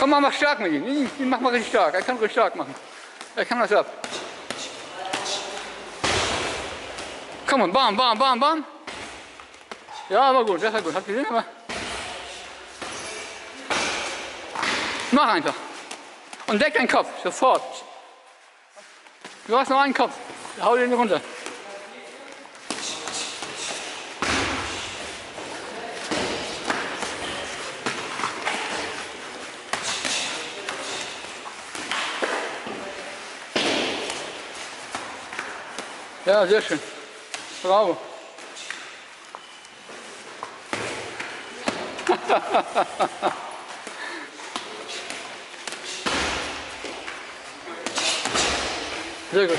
Komm mal, mach stark mit ihm. Mach mal richtig stark. Er kann richtig stark machen. Er kann das ab. Komm on, bam, bam, bam, bam. Ja, war gut, das war gut. Habt ihr gesehen? Mach einfach. Und deck deinen Kopf, sofort. Du hast noch einen Kopf. Hau den runter. Ja, sehr schön. Bravo. sehr gut.